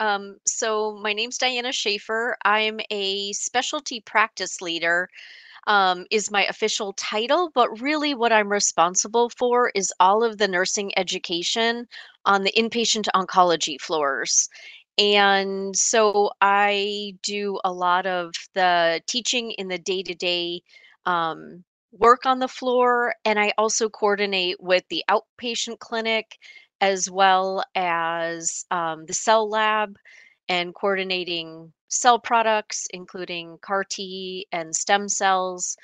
Um, so my name's Diana Schaefer. I'm a specialty practice leader, um, is my official title, but really what I'm responsible for is all of the nursing education on the inpatient oncology floors. And so I do a lot of the teaching in the day-to-day um, work on the floor, and I also coordinate with the outpatient clinic as well as um, the cell lab and coordinating cell products, including CAR T and stem cells,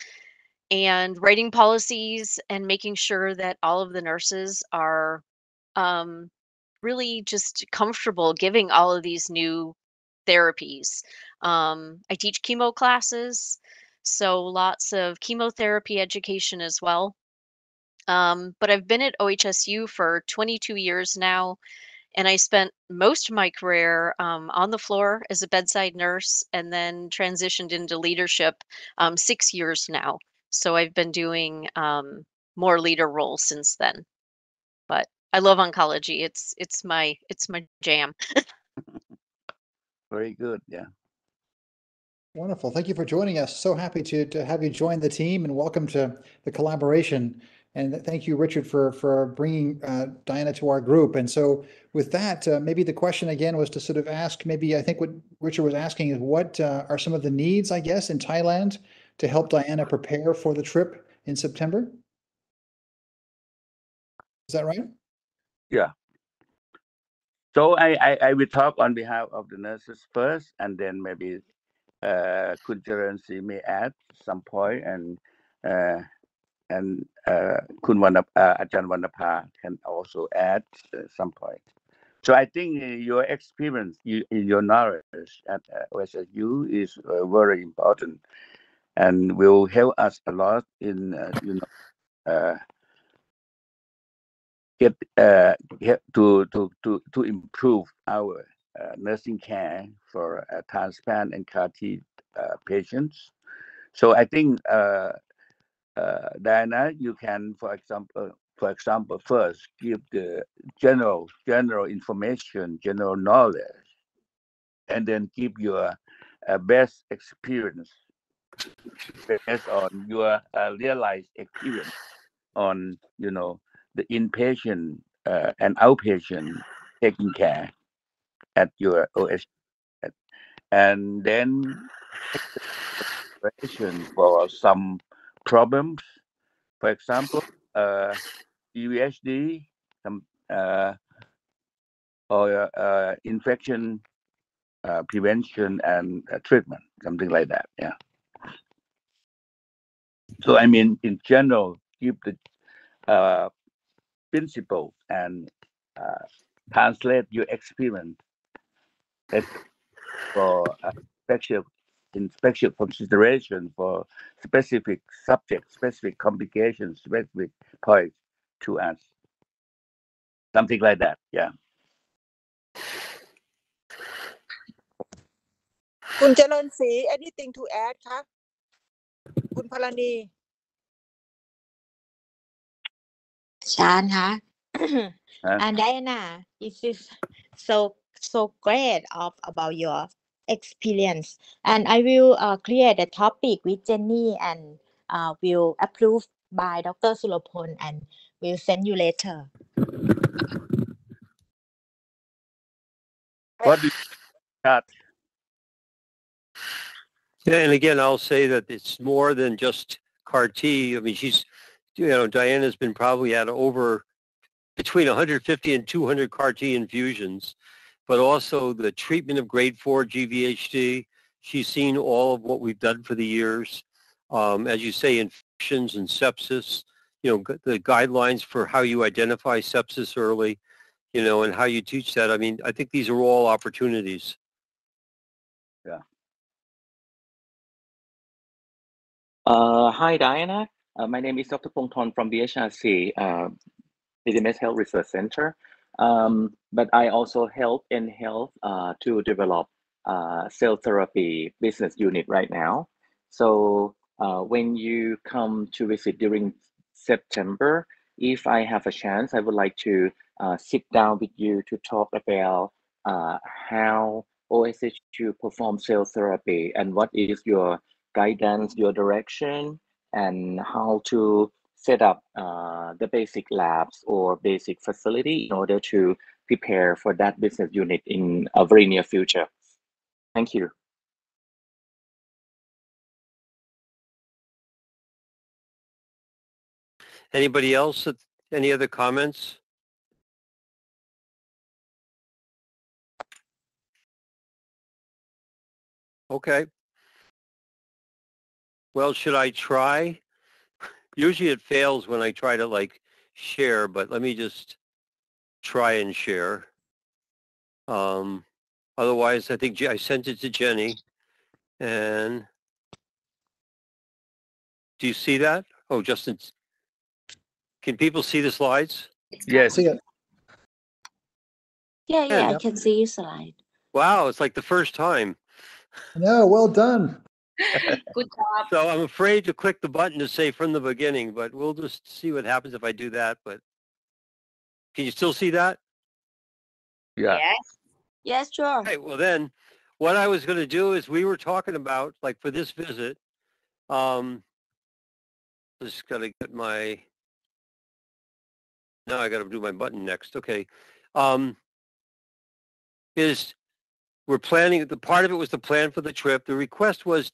and writing policies and making sure that all of the nurses are um, really just comfortable giving all of these new therapies. Um, I teach chemo classes, so lots of chemotherapy education as well. Um, but I've been at OHSU for 22 years now, and I spent most of my career um, on the floor as a bedside nurse and then transitioned into leadership um, six years now. So I've been doing um, more leader roles since then. But I love oncology. It's it's my it's my jam. Very good. Yeah. Wonderful. Thank you for joining us. So happy to, to have you join the team and welcome to the collaboration. And thank you, Richard, for, for bringing uh, Diana to our group. And so with that, uh, maybe the question again was to sort of ask, maybe I think what Richard was asking is what uh, are some of the needs, I guess, in Thailand to help Diana prepare for the trip in September? Is that right? Yeah. So I, I, I will talk on behalf of the nurses first, and then maybe uh, Kun Charansi may add some point, and uh, and uh, Kun Vanap, uh, Ajahn Vanapa can also add uh, some point. So I think uh, your experience, you, your knowledge at uh, OHSU is uh, very important, and will help us a lot in uh, you know get to to to to improve our nursing care for transplant and CAR T patients. So I think uh, Diana, you can, for example, for example, first give the general general information, general knowledge, and then give your uh, best experience based on your uh, realized experience on you know the inpatient uh, and outpatient taking care at your OS, and then for some problems. For example, uh, USD, some uh, or uh, infection uh, prevention and uh, treatment, something like that. Yeah. So I mean, in general, keep the uh, principle and uh, translate your experience for uh, special in special consideration for specific subjects, specific complications, specific points to us. Something like that. Yeah. คุณเจริญศรี anything to add คะคุณพลณี Chan, huh? Huh? and Diana, this is so so great of about your experience. And I will uh, clear the topic with Jenny and uh, will approve by Dr. Sulopon and will send you later. What do you got? Yeah, and again, I'll say that it's more than just CAR T. I mean, she's, you know, Diana's been probably at over between 150 and 200 CAR T infusions, but also the treatment of grade 4 GVHD. She's seen all of what we've done for the years. Um, as you say, infections and sepsis, you know, the guidelines for how you identify sepsis early, you know, and how you teach that. I mean, I think these are all opportunities. Uh, hi, Diana. Uh, my name is Dr. Pongton from BHRC, uh, BDMS Health Research Center. Um, but I also help in health uh, to develop uh, cell therapy business unit right now. So uh, when you come to visit during September, if I have a chance, I would like to uh, sit down with you to talk about uh, how OHSU perform cell therapy and what is your guidance, your direction, and how to set up uh, the basic labs or basic facility in order to prepare for that business unit in a very near future. Thank you. Anybody else? Any other comments? Okay. Well, should I try? Usually it fails when I try to like share, but let me just try and share. Um, otherwise, I think I sent it to Jenny. And do you see that? Oh, Justin, can people see the slides? Yes. See it. Yeah, yeah, I can see your slide. Wow, it's like the first time. No, well done. Good job. So I'm afraid to click the button to say from the beginning, but we'll just see what happens if I do that. But can you still see that? Yeah. Yes. Yes, sure. Okay, well then, what I was going to do is we were talking about, like for this visit, um, just got to get my, now I got to do my button next. Okay. Um, is we're planning, the part of it was the plan for the trip. The request was,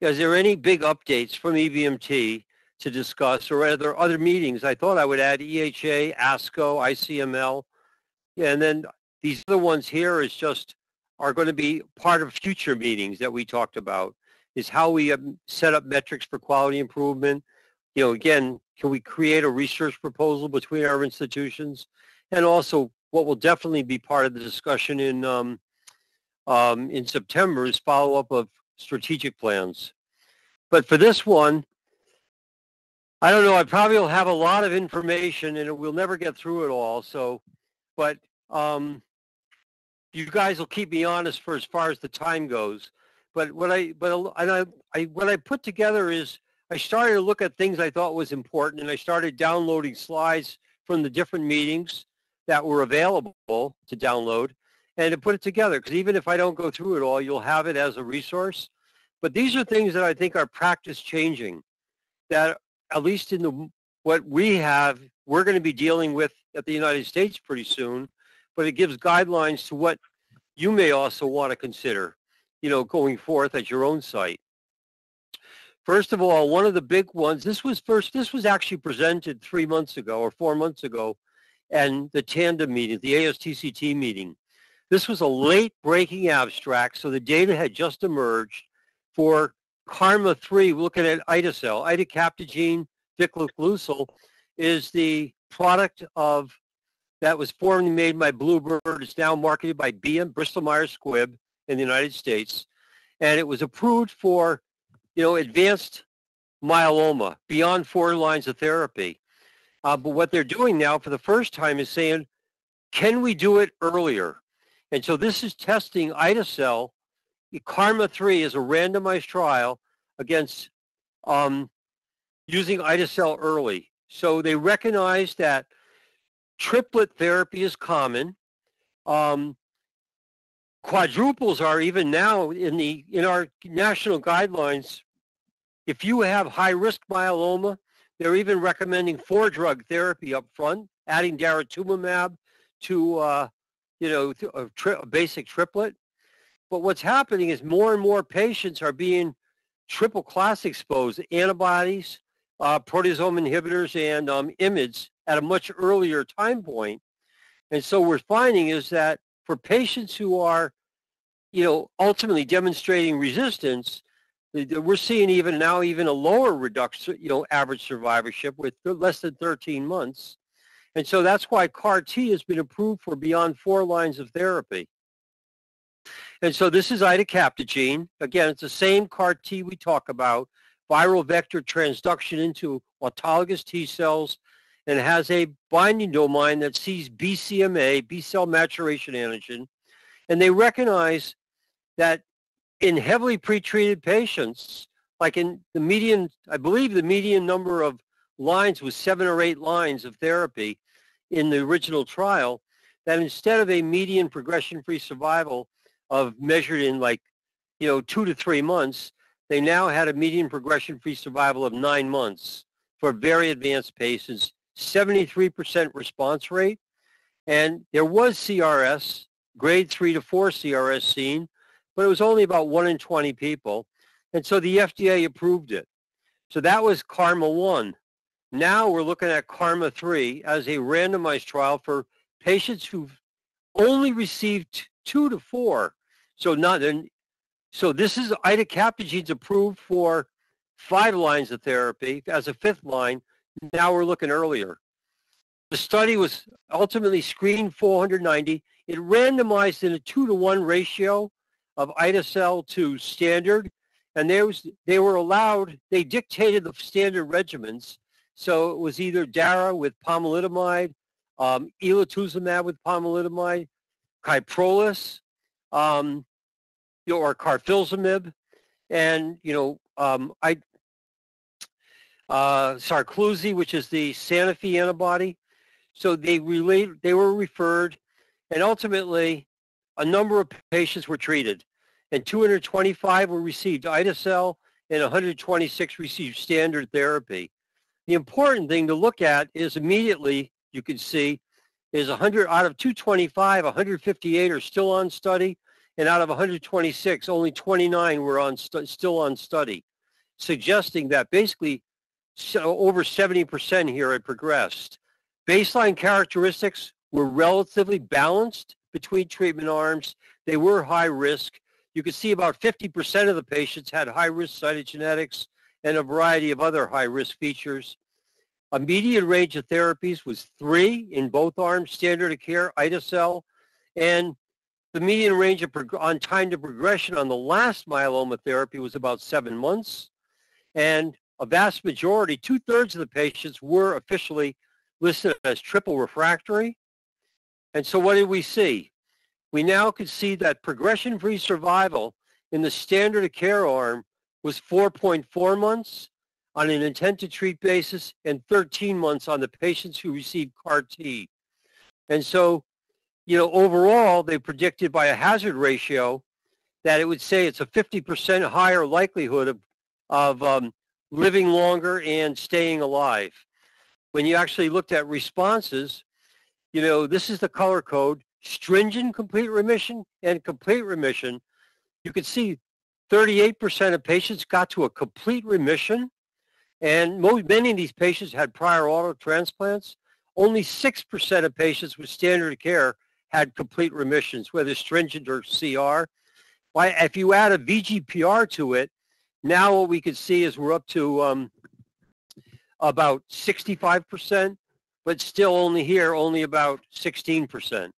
is there any big updates from EBMT to discuss or are there other meetings? I thought I would add EHA, ASCO, ICML. Yeah, and then these other ones here is just are going to be part of future meetings that we talked about is how we um, set up metrics for quality improvement. You know, again, can we create a research proposal between our institutions? And also what will definitely be part of the discussion in um, um, in September is follow-up of strategic plans. But for this one, I don't know, I probably will have a lot of information and we'll never get through it all. So, but um, you guys will keep me honest for as far as the time goes. But what I, but and I, I, what I put together is I started to look at things I thought was important and I started downloading slides from the different meetings that were available to download and to put it together. Because even if I don't go through it all, you'll have it as a resource. But these are things that I think are practice changing that at least in the, what we have, we're going to be dealing with at the United States pretty soon, but it gives guidelines to what you may also want to consider, you know, going forth at your own site. First of all, one of the big ones, this was first, this was actually presented three months ago or four months ago and the tandem meeting, the ASTCT meeting. This was a late breaking abstract, so the data had just emerged for Karma 3, looking at ide-cel. Idecabtagene vicleucel is the product of that was formerly made by Bluebird. It's now marketed by BM, Bristol Myers Squibb in the United States. And it was approved for, you know, advanced myeloma beyond four lines of therapy. Uh, but what they're doing now for the first time is saying, can we do it earlier? And so this is testing ide-cel. Karma 3 is a randomized trial against um, using ide-cel early. So they recognize that triplet therapy is common. Um, quadruples are even now in the in our national guidelines. If you have high risk myeloma, they're even recommending four drug therapy up front, adding daratumumab to uh, you know a, tri- a basic triplet. But what's happening is more and more patients are being triple class exposed antibodies, uh, proteasome inhibitors, and um, IMiDs at a much earlier time point. And so we're finding is that for patients who are, you know, ultimately demonstrating resistance, we're seeing even now even a lower reduction, you know, average survivorship with less than 13 months. And so that's why CAR T has been approved for beyond four lines of therapy. And so this is idecabtagene. Again, it's the same CAR T we talk about, viral vector transduction into autologous T cells, and has a binding domain that sees BCMA, B cell maturation antigen. And they recognize that in heavily pretreated patients, like in the median, I believe the median number of lines with seven or eight lines of therapy in the original trial, that instead of a median progression-free survival of measured in like, you know, two to three months, they now had a median progression-free survival of nine months for very advanced patients, 73% response rate. And there was CRS, grade three to four CRS seen, but it was only about one in 20 people. And so the FDA approved it. So that was KARMA 1. Now we're looking at KARMA 3 as a randomized trial for patients who've only received two to four. So not, and so this is idecabtagene's approved for five lines of therapy as a fifth line. Now we're looking earlier. The study was ultimately screened 490. It randomized in a two to one ratio of ide-cel to standard. And there was, they were allowed, they dictated the standard regimens. So it was either DARA with pomalidomide, um, elotuzumab with pomalidomide, Kyprolis, um, you know, or carfilzomib, and you know, um, I, uh, Sarclisa, which is the Sanofi antibody. So they relate, they were referred, and ultimately, a number of patients were treated, and 225 were received ide-cel, and 126 received standard therapy. The important thing to look at is immediately you can see is 100 out of 225, 158 are still on study, and out of 126, only 29 were on still on study, suggesting that basically so over 70% here had progressed. Baseline characteristics were relatively balanced between treatment arms. They were high risk. You could see about 50% of the patients had high risk cytogenetics and a variety of other high risk features. A median range of therapies was three in both arms, standard of care, ide-cel, and the median range of prog- on time to progression on the last myeloma therapy was about seven months. And a vast majority, two-thirds of the patients were officially listed as triple refractory. And so what did we see? We now could see that progression-free survival in the standard of care arm was 4.4 months on an intent to treat basis and 13 months on the patients who received CAR T. And so, you know, overall, they predicted by a hazard ratio that it would say it's a 50% higher likelihood of, of um, living longer and staying alive. When you actually looked at responses, you know, this is the color code, stringent complete remission and complete remission. You could see 38% of patients got to a complete remission and most, many of these patients had prior auto transplants. Only 6% of patients with standard care had complete remissions, whether stringent or CR. Why, if you add a VGPR to it, now what we can see is we're up to um, about 65%, but still only here, only about 16%.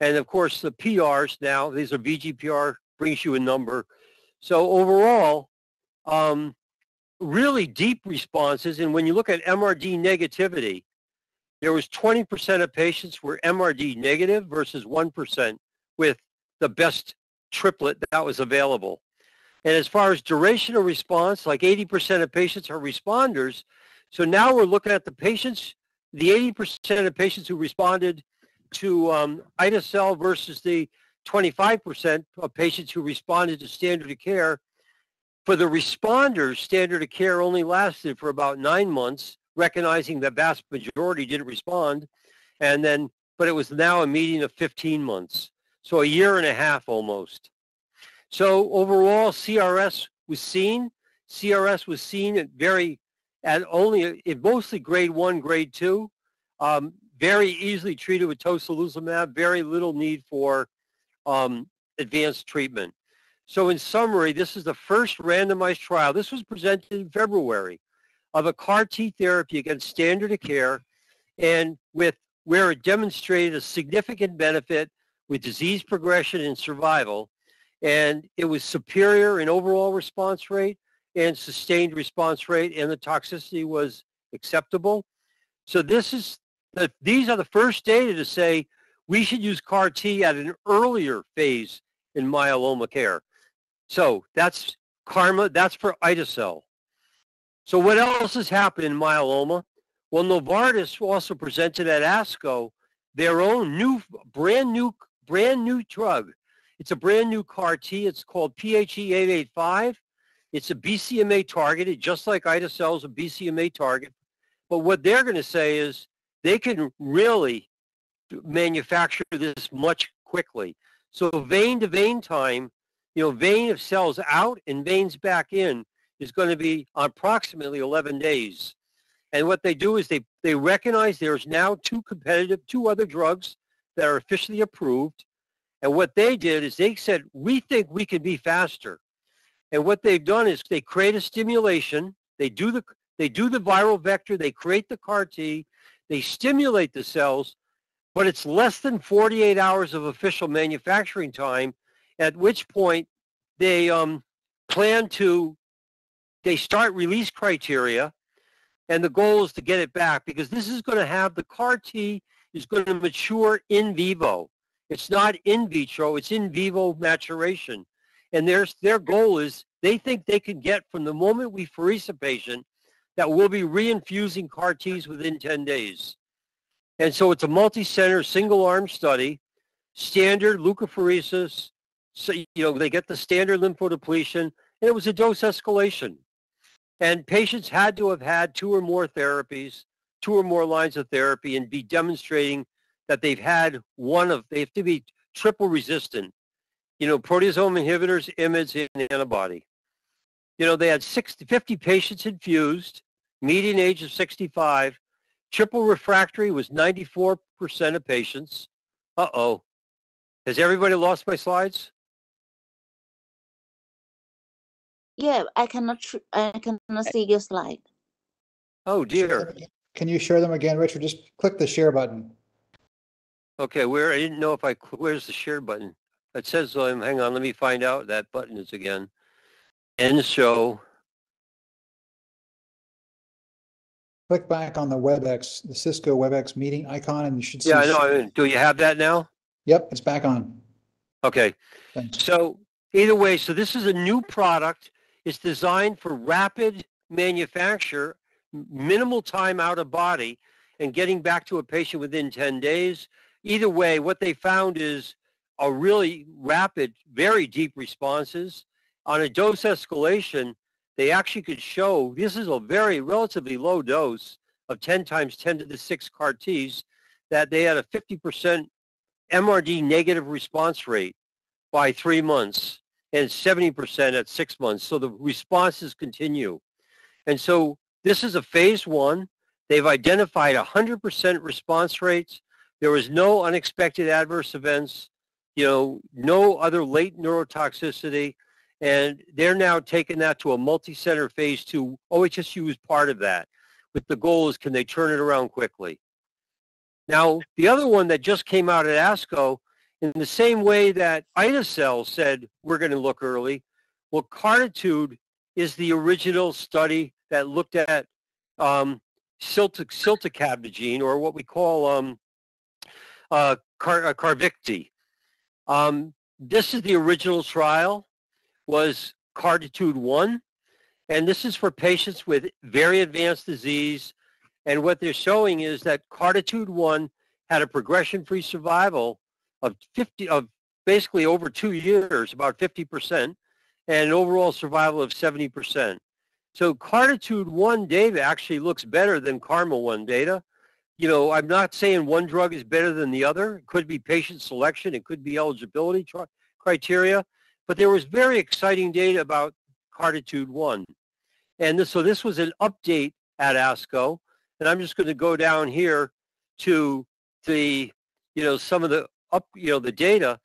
And of course, the PRs now, these are VGPR, brings you a number. So overall, um, really deep responses. And when you look at MRD negativity, there was 20% of patients were MRD negative versus 1% with the best triplet that was available. And as far as duration of response, like 80% of patients are responders. So now we're looking at the patients, the 80% of patients who responded to um, versus the 25% of patients who responded to standard of care for the responders, standard of care only lasted for about nine months, recognizing the vast majority didn't respond. And then, but it was now a median of 15 months. So a year and a half almost. So overall, CRS was seen. CRS was seen at very, at only, at mostly grade one, grade two. Um, very easily treated with tocilizumab, very little need for um, advanced treatment. So in summary, this is the first randomized trial. This was presented in February of a CAR T therapy against standard of care and with where it demonstrated a significant benefit with disease progression and survival. And it was superior in overall response rate and sustained response rate and the toxicity was acceptable. So this is the, these are the first data to say we should use CAR T at an earlier phase in myeloma care. So that's karma. That's for ide-cel. So what else has happened in myeloma? Well, Novartis also presented at ASCO their own new, brand new, brand new drug. It's a brand new CAR T. It's called PHE885. It's a BCMA targeted, just like ide-cel is a BCMA target. But what they're going to say is they can really manufacture this much quickly. So vein to vein time, you know, vein of cells out and veins back in is going to be approximately 11 days. And what they do is they, they recognize there's now two competitive, two other drugs that are officially approved. And what they did is they said, we think we can be faster. And what they've done is they create a stimulation. They do the, they do the viral vector. They create the CAR T. They stimulate the cells, but it's less than 48 hours of official manufacturing time, at which point they um, plan to, they start release criteria and the goal is to get it back because this is going to have the CAR T is going to mature in vivo. It's not in vitro, it's in vivo maturation. And their, their goal is they think they can get from the moment we freeze a patient that we'll be reinfusing CAR Ts within 10 days. And so it's a multi-center single-arm study, standard leukapheresis. So, you know, they get the standard lymphodepletion, and it was a dose escalation. And patients had to have had two or more therapies, two or more lines of therapy, and be demonstrating that they've had one of, they have to be triple resistant. You know, proteasome inhibitors, IMiDs, and antibody. You know, they had 60, 50 patients infused, median age of 65. Triple refractory was 94% of patients. Uh-oh. Has everybody lost my slides? Yeah, I cannot, tr- I cannot see your slide. Oh, dear. Can you share them again, Richard? Just click the share button. Okay, where, I didn't know if I, cl- where's the share button? It says, um, hang on, let me find out that button is again. End show. Click back on the WebEx, the Cisco WebEx meeting icon and you should see. Yeah, I know. I mean, Do you have that now? Yep, it's back on. Okay. Thanks. So either way, so this is a new product. It's designed for rapid manufacture, minimal time out of body, and getting back to a patient within 10 days. Either way, what they found is a really rapid, very deep responses. On a dose escalation, they actually could show this is a very relatively low dose of 10 times 10 to the 6 CAR Ts that they had a 50% MRD negative response rate by three months and 70% at six months. So the responses continue. And so this is a phase one. They've identified 100% response rates. There was no unexpected adverse events, you know, no other late neurotoxicity. And they're now taking that to a multi-center phase two. OHSU is part of that. With the goal is can they turn it around quickly? Now, the other one that just came out at ASCO, in the same way that ide-cel said we're going to look early, well, Cartitude is the original study that looked at um, or what we call um, uh, Car- uh, Carvykti. Um, this is the original trial, was Cartitude 1, and this is for patients with very advanced disease. And what they're showing is that Cartitude 1 had a progression-free survival of 50 of basically over two years, about 50%, and an overall survival of 70%. So Cartitude 1 data actually looks better than Karma 1 data. You know, I'm not saying one drug is better than the other. It could be patient selection. It could be eligibility tri- criteria. But there was very exciting data about Cartitude 1. And this, so this was an update at ASCO. And I'm just going to go down here to the, you know, some of the up, you know, the data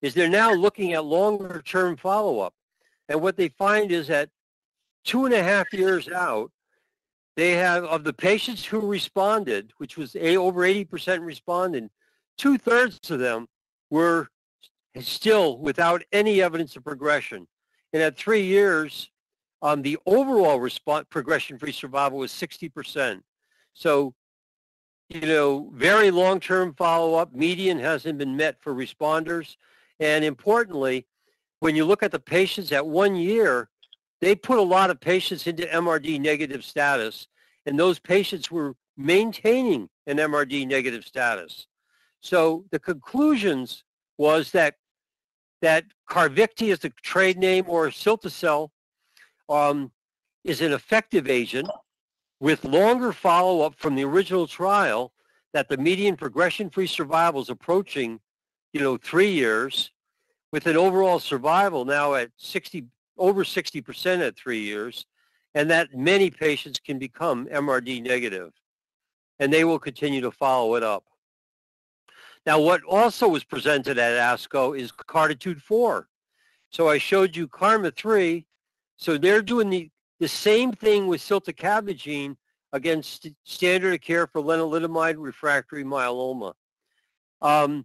is they're now looking at longer term follow-up. And what they find is that two and a half years out, they have of the patients who responded, which was a, over 80% responded, two thirds of them were still without any evidence of progression. And at three years, um, the overall response progression-free survival was 60%. So, you know, very long-term follow-up, median hasn't been met for responders. And importantly, when you look at the patients at one year, they put a lot of patients into MRD negative status, and those patients were maintaining an MRD negative status. So the conclusions was that that Carvykti is the trade name or Cilta-cel um, is an effective agent with longer follow-up from the original trial that the median progression-free survival is approaching, you know, three years with an overall survival now at 60, over 60% at three years, and that many patients can become MRD. And they will continue to follow it up. Now, what also was presented at ASCO is Cartitude 4. So I showed you Karma 3. So they're doing the, the same thing with ciltacabtagene against standard of care for lenalidomide refractory myeloma. Um,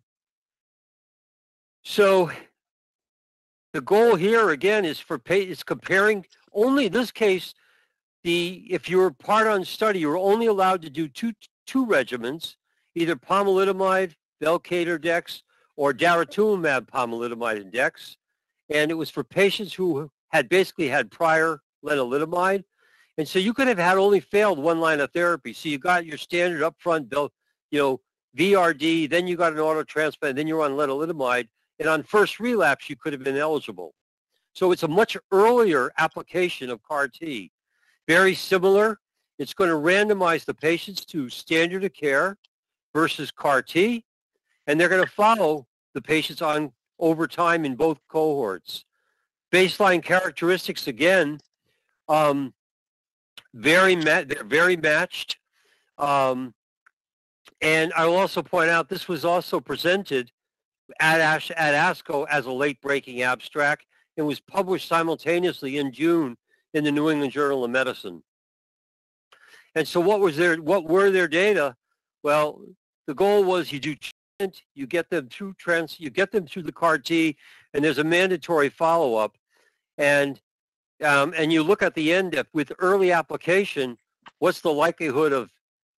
so the goal here again is for is comparing only this case the if you were part on study you were only allowed to do two two regimens either pomalidomide Velcade or Dex or daratumumab pomalidomide and Dex and it was for patients who had basically had prior lenalidomide and so you could have had only failed one line of therapy. So you got your standard upfront, you know, VRD, then you got an auto transplant, then you're on lenalidomide, and on first relapse, you could have been eligible. So it's a much earlier application of CAR T. Very similar. It's going to randomize the patients to standard of care versus CAR T, and they're going to follow the patients on over time in both cohorts. Baseline characteristics, again, um, very ma- they're very matched. Um, and I will also point out this was also presented at, Ash, at ASCO as a late-breaking abstract and was published simultaneously in June in the New England Journal of Medicine. And so what was their what were their data? Well, the goal was you do you get them through trans you get them through the CAR T and there's a mandatory follow-up. And um, and you look at the end with early application, what's the likelihood of,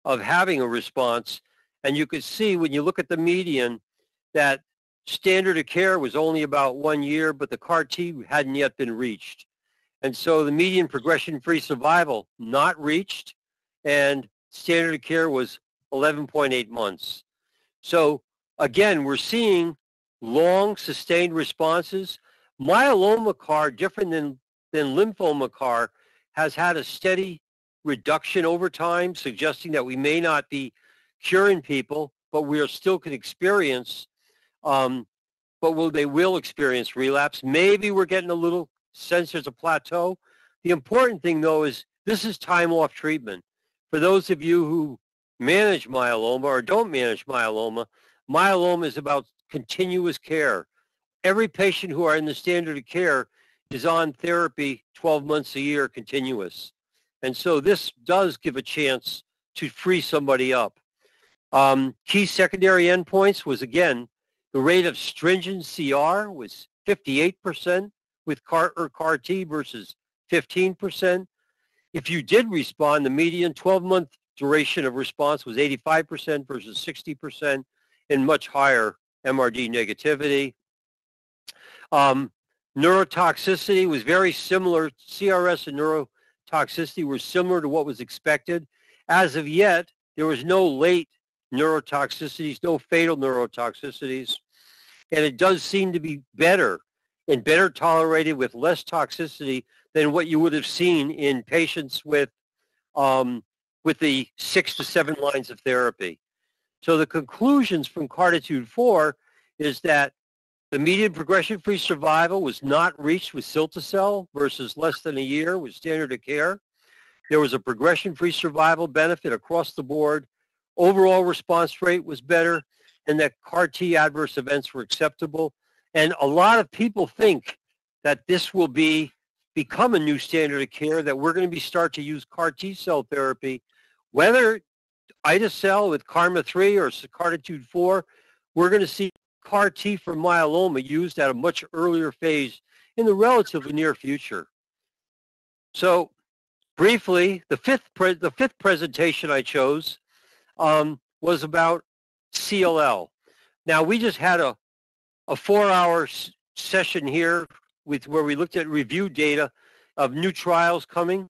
of having a response? And you could see when you look at the median that standard of care was only about one year, but the CAR T hadn't yet been reached. And so the median progression-free survival not reached, and standard of care was 11.8 months. So again, we're seeing long sustained responses. Myeloma CAR, different than then lymphoma CAR has had a steady reduction over time, suggesting that we may not be curing people, but we are still can experience, um, but will they will experience relapse. Maybe we're getting a little sense there's a plateau. The important thing though is this is time off treatment. For those of you who manage myeloma or don't manage myeloma, myeloma is about continuous care. Every patient who are in the standard of care is on therapy 12 months a year continuous. And so this does give a chance to free somebody up. Um, key secondary endpoints was, again, the rate of stringent CR was 58% with CAR, or CAR T versus 15%. If you did respond, the median 12-month duration of response was 85% versus 60% and much higher MRD negativity. Um, Neurotoxicity was very similar. CRS and neurotoxicity were similar to what was expected. As of yet, there was no late neurotoxicities, no fatal neurotoxicities. And it does seem to be better and better tolerated with less toxicity than what you would have seen in patients with um, with the six to seven lines of therapy. So the conclusions from Cartitude 4 is that the median progression-free survival was not reached with Cilta-cel versus less than a year with standard of care. There was a progression-free survival benefit across the board. Overall response rate was better and that CAR T adverse events were acceptable. And a lot of people think that this will be become a new standard of care, that we're going to be start to use CAR T cell therapy, whether ide-cel with Karma 3 or Cartitude 4, we're going to see CAR T for myeloma used at a much earlier phase in the relatively near future. So briefly, the fifth, the fifth presentation I chose um, was about CLL. Now, we just had a, a four-hour session here with where we looked at review data of new trials coming.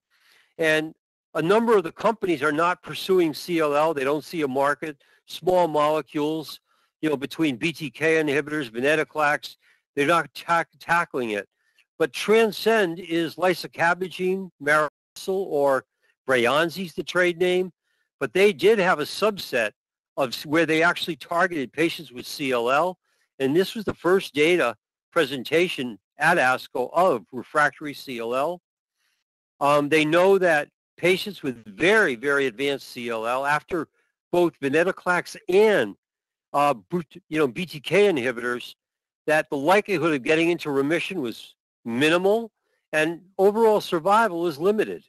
And a number of the companies are not pursuing CLL. They don't see a market. Small molecules, you know, between BTK inhibitors, venetoclax. They're not ta- tackling it. But Transcend is lisocabtagene maraleucel, or Breyanzi's the trade name. But they did have a subset of where they actually targeted patients with CLL. And this was the first data presentation at ASCO of refractory CLL. Um, they know that patients with very, very advanced CLL after both venetoclax and uh, you know BTK inhibitors, that the likelihood of getting into remission was minimal and overall survival is limited.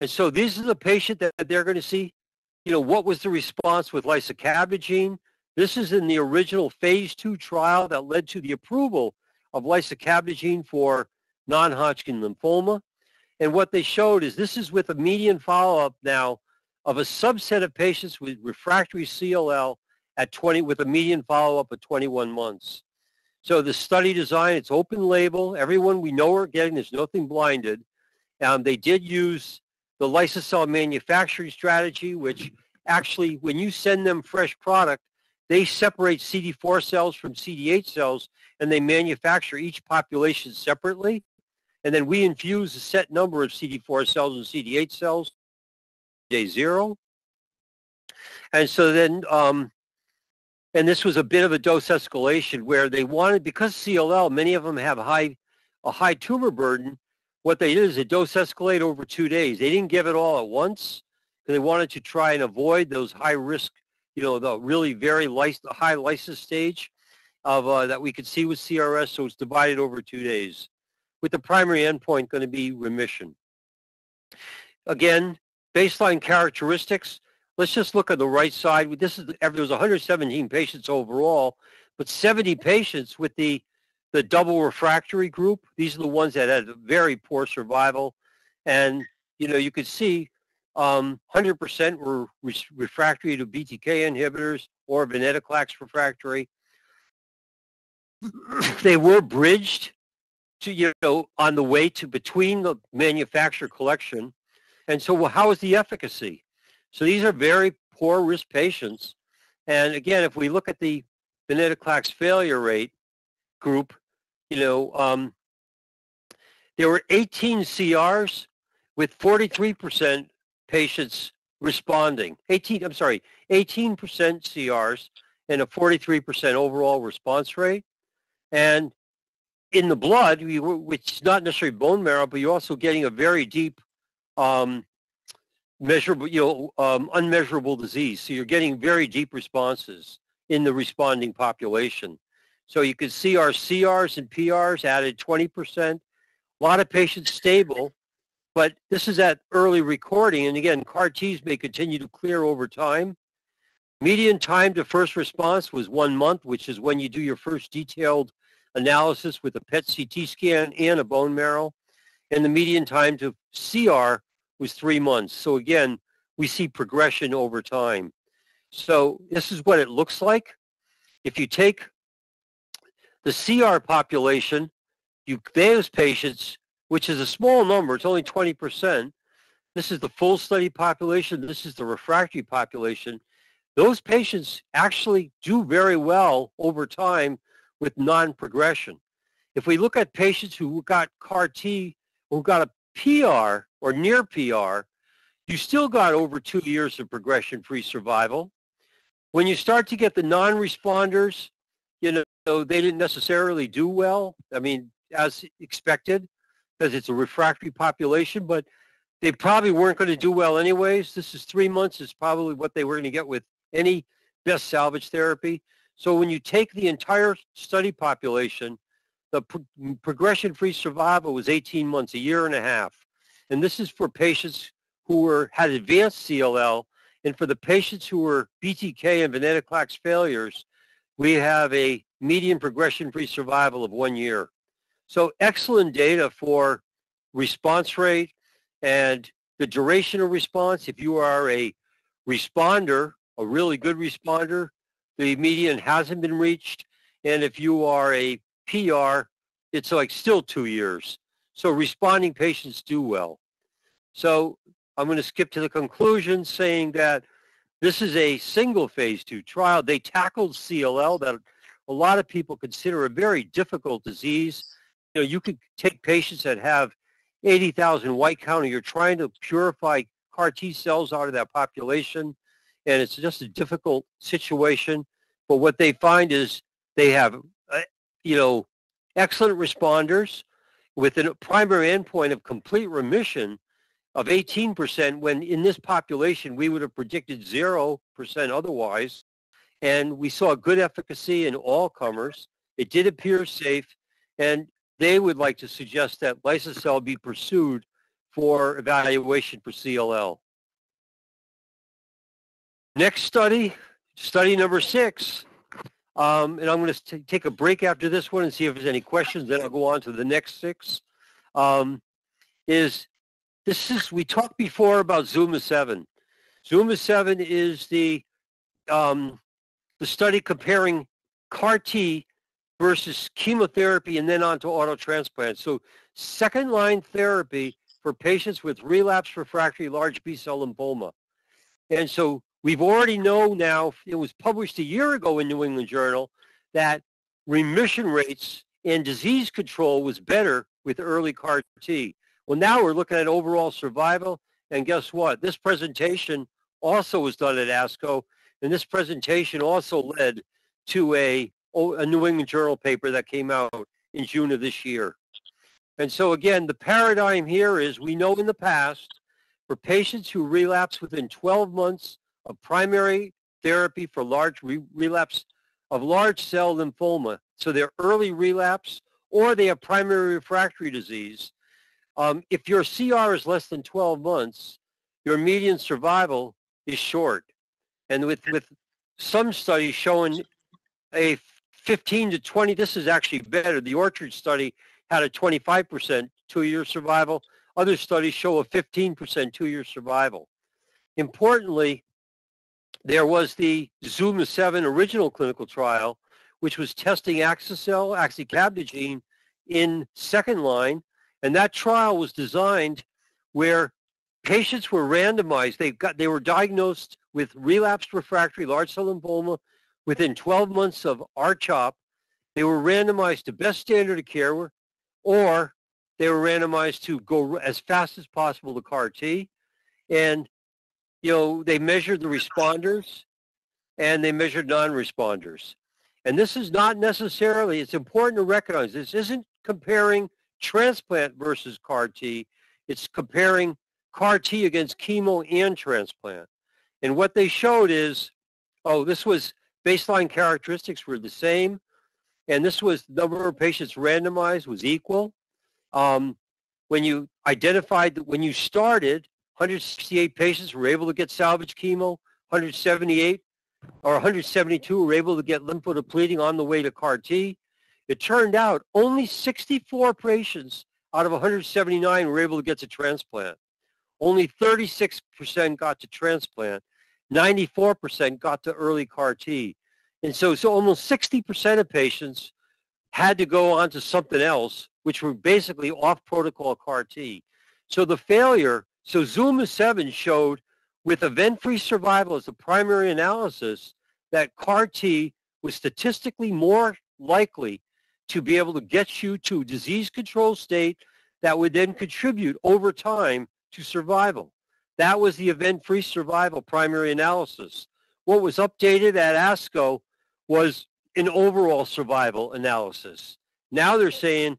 And so this is a patient that they're going to see, you know, what was the response with lisocabtagene? This is in the original phase two trial that led to the approval of lisocabtagene for non-Hodgkin lymphoma. And what they showed is this is with a median follow-up now of a subset of patients with refractory CLL at 20 with a median follow-up of 21 months. So the study design, it's open label. Everyone we know are getting, there's nothing blinded. Um, they did use the liso-cel manufacturing strategy, which actually, when you send them fresh product, they separate CD4 cells from CD8 cells, and they manufacture each population separately. And then we infuse a set number of CD4 cells and CD8 cells day zero. And so then, um, and this was a bit of a dose escalation where they wanted, because CLL, many of them have high, a high tumor burden, what they did is they dose escalate over two days. They didn't give it all at once because they wanted to try and avoid those high risk, you know, the really very high lysis stage of uh, that we could see with CRS. So it's divided over two days with the primary endpoint going to be remission. Again, baseline characteristics. Let's just look at the right side. This is there was 117 patients overall, but 70 patients with the the double refractory group. These are the ones that had very poor survival, and you know you could see um, 100% were re- refractory to BTK inhibitors or venetoclax refractory. they were bridged to you know on the way to between the manufacturer collection. And so well, how is the efficacy? So these are very poor risk patients. And again if we look at the venetoclax failure rate group you know um, there were 18 crs with 43% patients responding. 18 i'm sorry 18% crs and a 43% overall response rate. And in the blood, which is not necessarily bone marrow, but you're also getting a very deep, um, measurable, you know, um, unmeasurable disease. So you're getting very deep responses in the responding population. So you can see our CRs and PRs added 20%. A lot of patients stable, but this is at early recording. And again, CAR Ts may continue to clear over time. Median time to first response was one month, which is when you do your first detailed analysis with a PET CT scan and a bone marrow. And the median time to CR was three months. So again, we see progression over time. So this is what it looks like. If you take the CR population, you those patients, which is a small number, it's only 20%. This is the full study population. This is the refractory population. Those patients actually do very well over time with non-progression. If we look at patients who got CAR T, who got a PR or near PR, you still got over two years of progression-free survival. When you start to get the non-responders, you know, they didn't necessarily do well. I mean, as expected, because it's a refractory population, but they probably weren't going to do well anyways. This is three months is probably what they were going to get with any best salvage therapy. So when you take the entire study population, the pro- progression-free survival was 18 months, a year and a half. And this is for patients who were had advanced CLL. And for the patients who were BTK and venetoclax failures, we have a median progression-free survival of one year. So excellent data for response rate and the duration of response. If you are a responder, a really good responder, the median hasn't been reached. And if you are a PR, it's like still two years. So responding patients do well. So I'm going to skip to the conclusion saying that This is a single phase two trial. They tackled CLL that a lot of people consider a very difficult disease. You know, you could take patients that have 80,000 white count and you're trying to purify CAR T cells out of that population. And it's just a difficult situation. But what they find is they have, uh, you know, excellent responders with a primary endpoint of complete remission of 18% when in this population we would have predicted 0% otherwise. And we saw good efficacy in all comers. It did appear safe. And they would like to suggest that liso-cel be pursued for evaluation for CLL. Next study, study number six. Um, and I'm going to take a break after this one and see if there's any questions. Then I'll go on to the next six. Um, is this is we talked before about Zuma seven. Zuma seven is the um, the study comparing CAR T versus chemotherapy and then on to auto transplant. So second line therapy for patients with relapse refractory large B cell lymphoma. And so we've already know now, it was published a year ago in New England Journal, that remission rates and disease control was better with early CAR T. Well, now we're looking at overall survival. And guess what? This presentation also was done at ASCO. And this presentation also led to a oh, a New England Journal paper that came out in June of this year. And so again, the paradigm here is we know in the past for patients who relapse within 12 months of primary therapy for large re- relapse of large cell lymphoma, so they're early relapse or they have primary refractory disease, um, if your CR is less than 12 months, your median survival is short. And with, with some studies showing a 15 to 20, this is actually better. The ORCHARRD study had a 25% two-year survival. Other studies show a 15% two-year survival. Importantly, there was the Zuma 7 original clinical trial, which was testing Axi-cel, axicabtagene in second line. And that trial was designed where patients were randomized. They got they were diagnosed with relapsed refractory large cell lymphoma within 12 months of R-CHOP, they were randomized to best standard of care or they were randomized to go as fast as possible to CAR T. And, you know, they measured the responders and they measured non-responders. And this is not necessarily, it's important to recognize this isn't comparing transplant versus CAR T. It's comparing CAR T against chemo and transplant. And what they showed is, oh, this was baseline characteristics were the same. And this was number of patients randomized was equal. Um, when you identified that when you started, 168 patients were able to get salvage chemo, 178 or 172 were able to get lymphodepleting on the way to CAR T. It turned out only 64 patients out of 179 were able to get to transplant. Only 36% got to transplant. 94% got to early CAR T. And so, so almost 60% of patients had to go on to something else, which were basically off-protocol CAR T. So the failure, so Zuma 7 showed with event-free survival as the primary analysis that CAR T was statistically more likely to be able to get you to a disease control state that would then contribute over time to survival. That was the event-free survival primary analysis. What was updated at ASCO was an overall survival analysis. Now they're saying,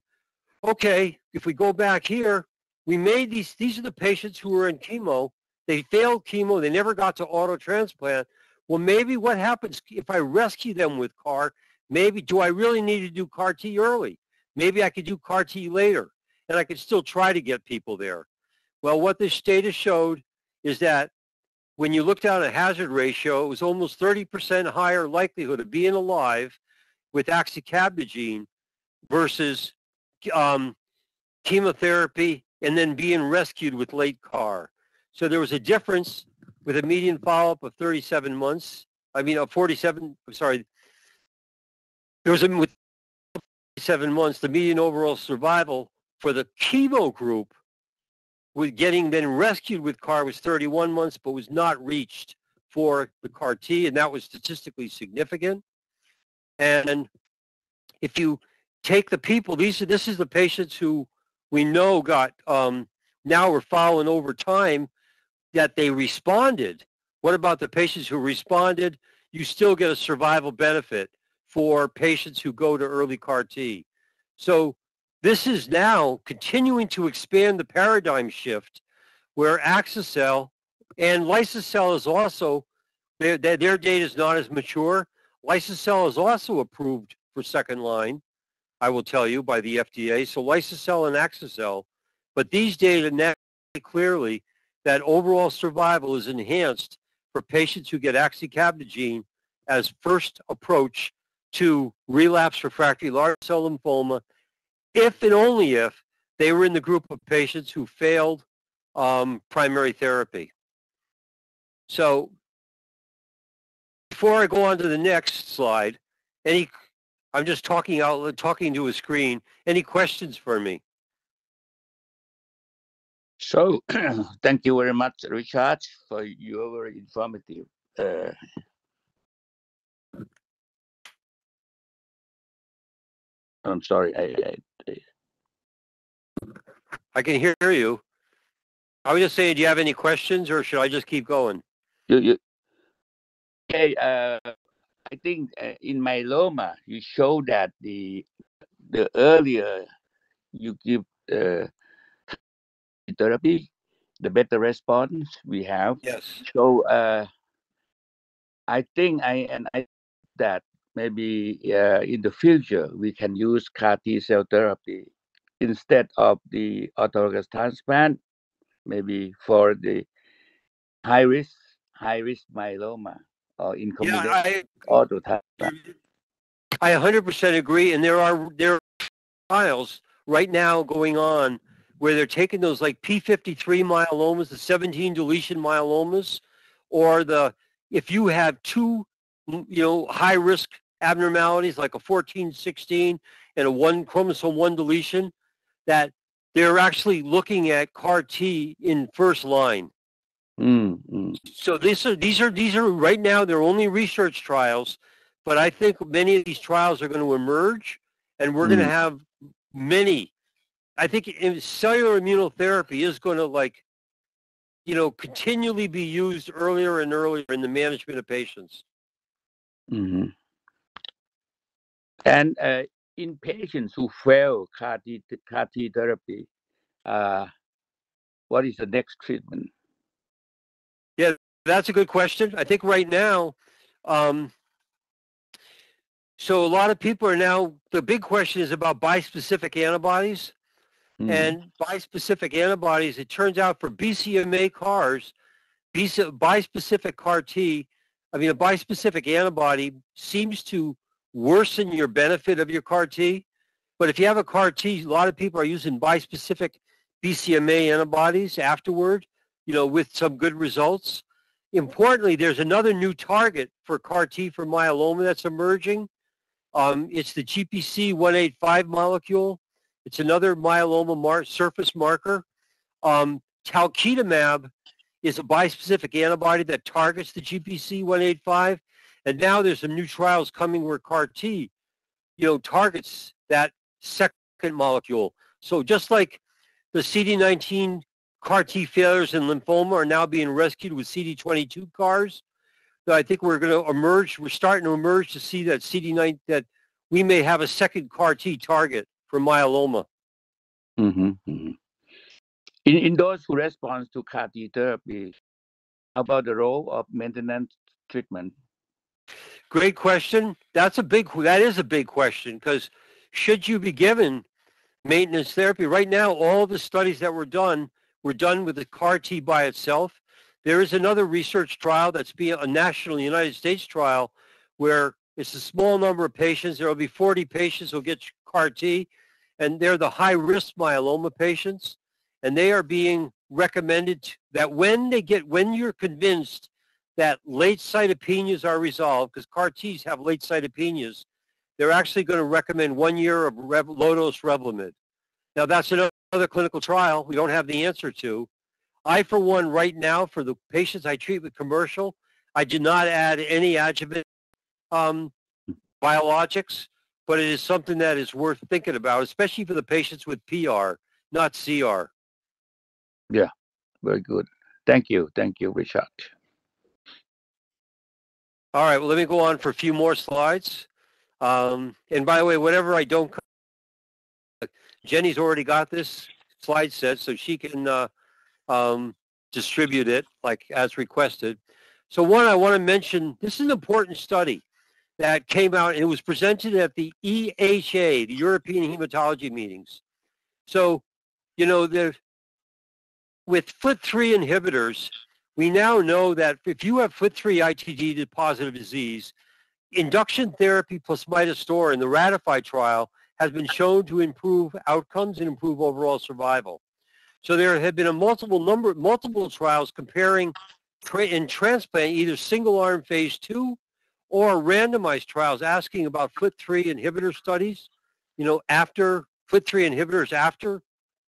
okay, if we go back here, we made these, these are the patients who were in chemo. They failed chemo. They never got to auto transplant. Well, maybe what happens if I rescue them with CAR, maybe do I really need to do CAR T early? Maybe I could do CAR T later and I could still try to get people there. Well, what this data showed is that when you looked at a hazard ratio, it was almost 30% higher likelihood of being alive with axicabtagene versus um, chemotherapy and then being rescued with late CAR. So there was a difference with a median follow-up of 37 months. I mean, of 47, I'm sorry. There was a, with 47 months, the median overall survival for the chemo group with getting then rescued with CAR was 31 months, but was not reached for the CAR T, and that was statistically significant. And if you take the people, these this is the patients who we know got, um, now we're following over time that they responded. What about the patients who responded? You still get a survival benefit for patients who go to early CAR T. So this is now continuing to expand the paradigm shift where axi-cel and liso-cel is also, their, their, data is not as mature. Liso-cel is also approved for second line, I will tell you, by the FDA. So liso-cel and axi-cel. But these data now clearly that overall survival is enhanced for patients who get axicabtagene as first approach to relapse refractory large cell lymphoma if and only if they were in the group of patients who failed um, primary therapy. So before I go on to the next slide, any, I'm just talking out, talking to a screen. Any questions for me? So, thank you very much, Richard, for your very informative. Uh, I'm sorry, I, I, I can hear you. I was just saying, do you have any questions or should I just keep going? you, you, okay, uh, I think uh, in myeloma, you show that the the earlier you give uh, therapy, the better response we have. Yes. So uh, I think I and I that maybe uh, in the future we can use CAR T cell therapy instead of the autologous transplant, maybe for the high risk high risk myeloma in Yeah, I. I 100% agree. And there are there are trials right now going on where they're taking those like P53 myelomas, the 17 deletion myelomas, or the if you have two, you know, high risk abnormalities like a 14, 16, and a one chromosome one deletion, that they're actually looking at CAR T in first line. Mm, mm. So these are these are these are right now they're only research trials, but I think many of these trials are going to emerge, and we're going to Mm. have many. I think cellular immunotherapy is going to like, you know, continually be used earlier and earlier in the management of patients. Mhm. And uh, in patients who fail CAR T, CAR T therapy, uh, what is the next treatment? Yeah, that's a good question. I think right now, um, so a lot of people are now. The big question is about bispecific antibodies. Mm, And bispecific antibodies, it turns out for BCMA CARs, BC, bispecific CAR T, I mean, a bispecific antibody seems to worsen your benefit of your CAR T. But if you have a CAR T, a lot of people are using bispecific BCMA antibodies afterward, you know, with some good results. Importantly, there's another new target for CAR T for myeloma that's emerging. Um, it's the GPRC5D molecule. It's another myeloma mar- surface marker. Um, talquetamab is a bispecific antibody that targets the GPRC5D. And now there's some new trials coming where CAR T, you know, targets that second molecule. So just like the CD19 CAR T failures in lymphoma are now being rescued with CD22 CARs, so I think we're going to emerge, we're starting to emerge to see that CD9, that we may have a second CAR T target for myeloma. mhm, mhm. In, in those who respond to CAR T therapy, about the role of maintenance treatment? Great question. That's a big, that is a big question because should you be given maintenance therapy? Right now, all the studies that were done were done with the CAR T by itself. There is another research trial that's being a national United States trial where it's a small number of patients. There will be 40 patients who'll get CAR T and they're the high risk myeloma patients. And they are being recommended that when they get, when you're convinced that late cytopenias are resolved, because CAR Ts have late cytopenias, they're actually going to recommend one year of Rev- low-dose Revlimid. Now, that's another clinical trial we don't have the answer to. I, for one, right now, for the patients I treat with commercial, I do not add any adjuvant um, biologics, but it is something that is worth thinking about, especially for the patients with PR, not CR. Yeah, very good. Thank you. Thank you, Richard. All right, well, let me go on for a few more slides. Um, and by the way, whatever I don't, Jenny's already got this slide set, so she can uh, um, distribute it like as requested. So one, I want to mention, this is an important study that came out and it was presented at the EHA, the European Hematology meetings. So, you know, with FLT3 inhibitors, we now know that if you have FLT3 ITD positive disease, induction therapy plus midostaurin in the RATIFY trial has been shown to improve outcomes and improve overall survival. So there have been a multiple number, multiple trials comparing tra- in transplant either single arm phase two or randomized trials asking about FLT3 inhibitor studies, you know, after FLT3 inhibitors after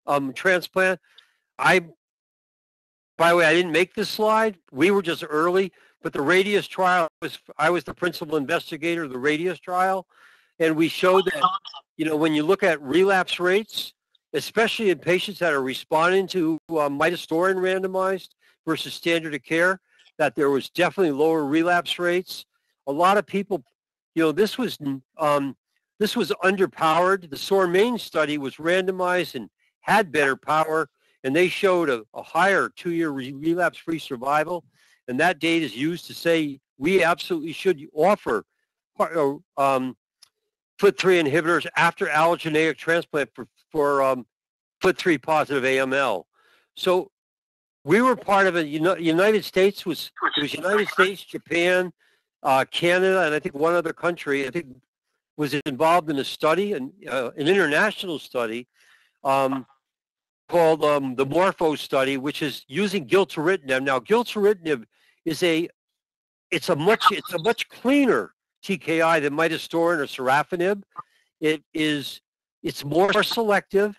um, transplant. I by the way, I didn't make this slide. We were just early, but the Radius trial was, I was the principal investigator of the Radius trial. And we showed that, you know, when you look at relapse rates, especially in patients that are responding to uh, randomized versus standard of care, that there was definitely lower relapse rates. A lot of people, you know, this was, um, this was underpowered. The SORMAIN study was randomized and had better power and they showed a, a higher two-year re- relapse-free survival. And that data is used to say we absolutely should offer uh, um, FLT3 inhibitors after allogeneic transplant for, for um, FLT3 positive AML. So we were part of Uni- United States was it was United States, Japan, uh, Canada, and I think one other country. I think was involved in a study, an, uh, an international study, um, called um, the Morpho study, which is using gilteritinib. Now, gilteritinib is a it's a much it's a much cleaner TKI than midostaurin or sorafenib. It is it's more selective.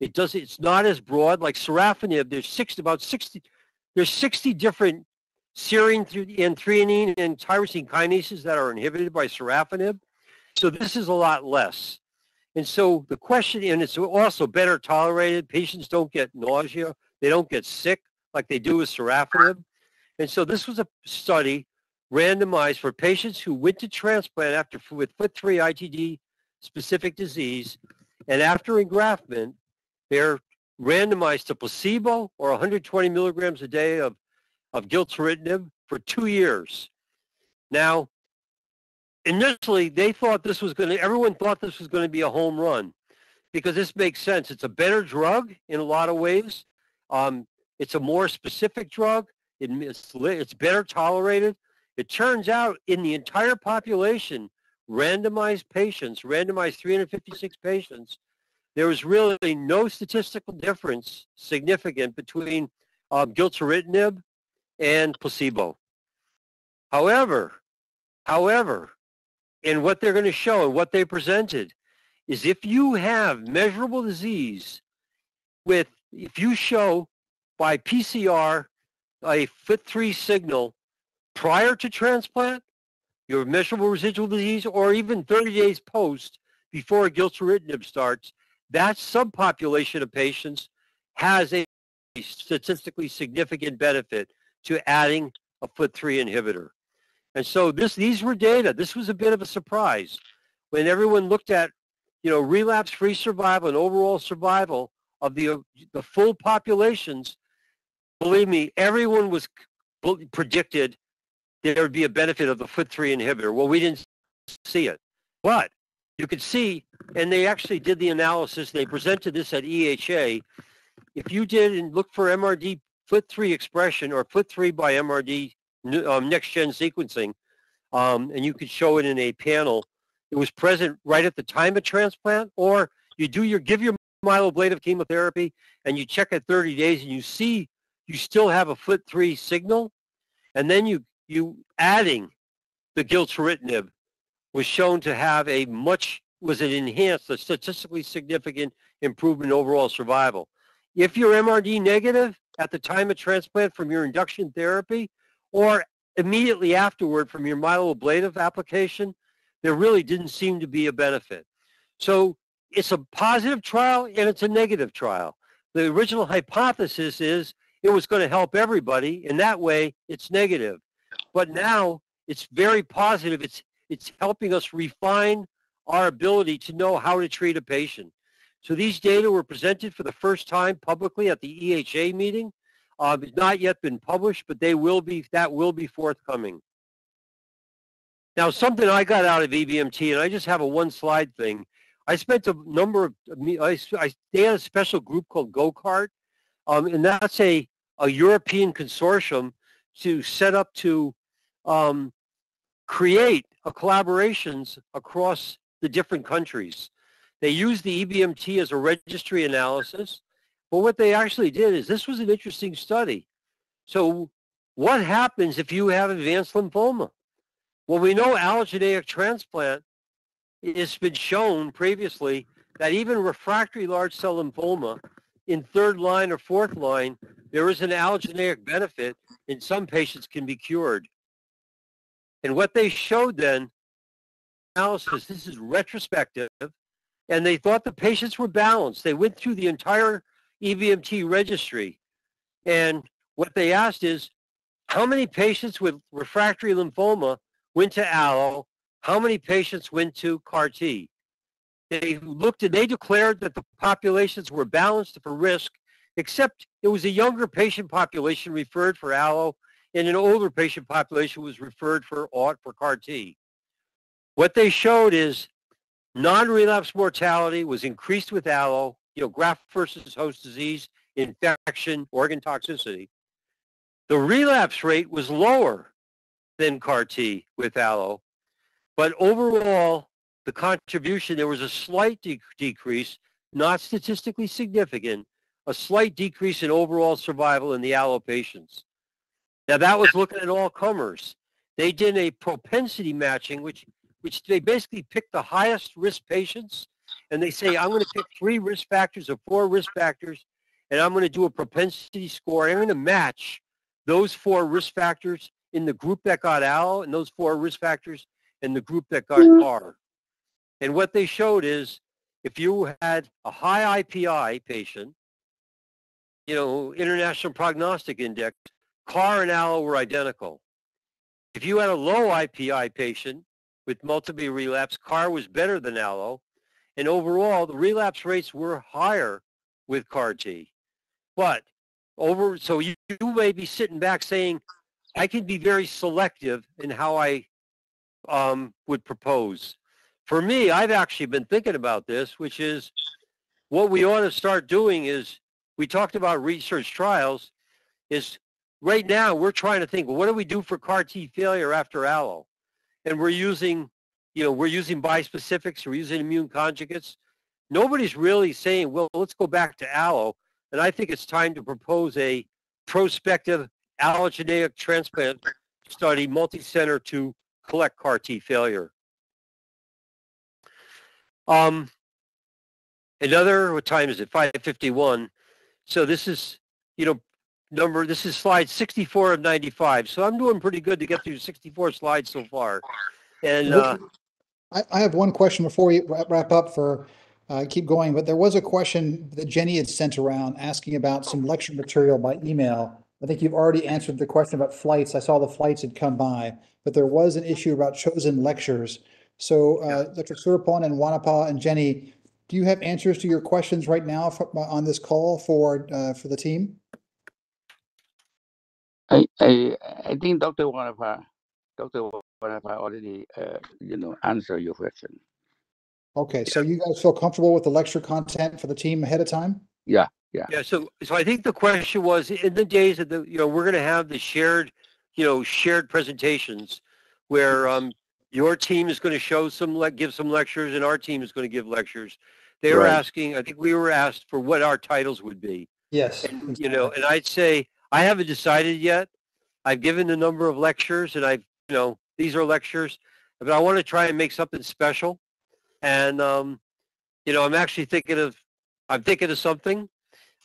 It does it's not as broad like sorafenib. There's six about sixty there's sixty different serine and threonine and tyrosine kinases that are inhibited by sorafenib. So this is a lot less. And so the question, and it's also better tolerated. Patients don't get nausea. They don't get sick like they do with sorafenib. And so this was a study randomized for patients who went to transplant after with FLT3 ITD specific disease, and after engraftment, they're randomized to placebo or 120 milligrams a day of, of gilteritinib for two years. Now, initially they thought this was going to everyone thought this was going to be a home run because this makes sense. It's a better drug in a lot of ways. Um, it's a more specific drug. It, it's, it's better tolerated it turns out in the entire population randomized patients randomized 356 patients there was really no statistical difference significant between um, gilteritinib and placebo. However however and what they're going to show and what they presented is if you have measurable disease with, if you show by PCR a FLT3 signal prior to transplant, your measurable residual disease, or even 30 days post before gilteritinib starts, that subpopulation of patients has a statistically significant benefit to adding a FLT3 inhibitor. And so this these were data. This was a bit of a surprise when everyone looked at, you know, relapse-free survival and overall survival of the the full populations. Believe me, everyone was predicted there would be a benefit of the FLT3 inhibitor. Well, we didn't see it, but you could see, and they actually did the analysis. They presented this at EHA. If you did and look for MRD FLT3 expression or FLT3 by MRD um, next gen sequencing, um, and you could show it in a panel. It was present right at the time of transplant, or you do your give your myeloablative chemotherapy, and you check at 30 days, and you see you still have a FLT3 signal, and then you you adding the gilteritinib was shown to have a much was it enhanced a statistically significant improvement in overall survival. If you're MRD negative at the time of transplant from your induction therapy, or immediately afterward from your myeloablative application, there really didn't seem to be a benefit. So it's a positive trial and it's a negative trial. The original hypothesis is it was going to help everybody. In that way, it's negative. But now it's very positive. It's, it's helping us refine our ability to know how to treat a patient. So these data were presented for the first time publicly at the EHA meeting. Uh, it's not yet been published, but they will be, that will be forthcoming. Now, something I got out of EBMT, and I just have a one slide thing. I spent a number of, I, I, they had a special group called GoCart, um, and that's a, a European consortium to set up to um, create a collaborations across the different countries. They used the EBMT as a registry analysis, but what they actually did is this was an interesting study. So what happens if you have advanced lymphoma? Well, we know allogeneic transplant it's been shown previously that even refractory large cell lymphoma in third line or fourth line, there is an allogeneic benefit and some patients can be cured. And what they showed then, analysis, this is retrospective, and they thought the patients were balanced. They went through the entire EBMT registry. And what they asked is, how many patients with refractory lymphoma went to allo how many patients went to CAR T. They looked and they declared that the populations were balanced for risk, except it was a younger patient population referred for allo and an older patient population was referred for AUT for CAR T. What they showed is non-relapse mortality was increased with allo, you know, graft versus host disease, infection, organ toxicity. The relapse rate was lower than CAR T with allo, but overall, the contribution, there was a slight de- decrease, not statistically significant, a slight decrease in overall survival in the allo patients. Now that was looking at all comers. They did a propensity matching, which which they basically picked the highest risk patients, and they say I'm going to pick three risk factors or four risk factors, and I'm going to do a propensity score. I'm going to match those four risk factors in the group that got allo and those four risk factors in the group that got mm-hmm. CAR. And what they showed is if you had a high IPI patient, you know, International Prognostic Index, CAR and allo were identical. If you had a low IPI patient with multiple relapse, CAR was better than allo. And overall, the relapse rates were higher with CAR T. But over, so you, you may be sitting back saying, I can be very selective in how I um, would propose. For me, I've actually been thinking about this, which is what we ought to start doing is we talked about research trials is right now we're trying to think, well, what do we do for CAR T failure after allo? And we're using, you know, we're using bispecifics, we're using immune conjugates. Nobody's really saying, well, let's go back to allo. And I think it's time to propose a prospective allogeneic transplant study, multi-center to collect CAR T failure. Um, another, what time is it? 551. So this is, you know, number, this is slide 64 of 95. So I'm doing pretty good to get through 64 slides so far. And uh, I, I have one question before we wrap, wrap up for, uh, keep going, but there was a question that Jenny had sent around asking about some lecture material by email. I think you've already answered the question about flights. I saw the flights had come by, but there was an issue about chosen lectures. So, uh, Dr. Surapol and Wanapa and Jenny, do you have answers to your questions right now for, on this call for, uh, for the team? I, I, I think Dr. Wanapa, Dr. Wanapa already, uh, you know, answered your question. Okay, so you guys feel comfortable with the lecture content for the team ahead of time? Yeah. Yeah, Yeah. so so I think the question was in the days of the you know we're going to have the shared you know shared presentations where um your team is going to show some le- give some lectures and our team is going to give lectures. They were asking, I think we were asked for what our titles would be. Yes. And, you know, and I'd say I haven't decided yet. I've given a number of lectures and I've, you know, these are lectures, but I want to try and make something special. And, um, you know, I'm actually thinking of, I'm thinking of something.